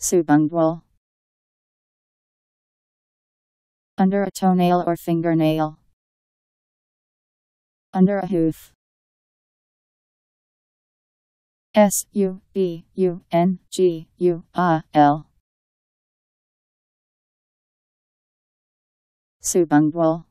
Subungual. Under a toenail or fingernail. Under a hoof. S U B U N G U A L. Subungual.